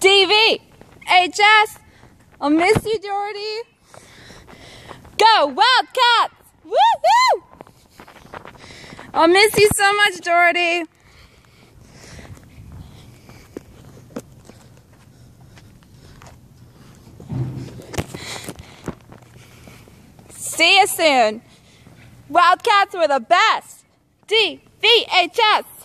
DV, HS. I'll miss you, Dougherty. Go Wildcats! Woohoo! I'll miss you so much, Dougherty. See you soon. Wildcats were the best. D V H S.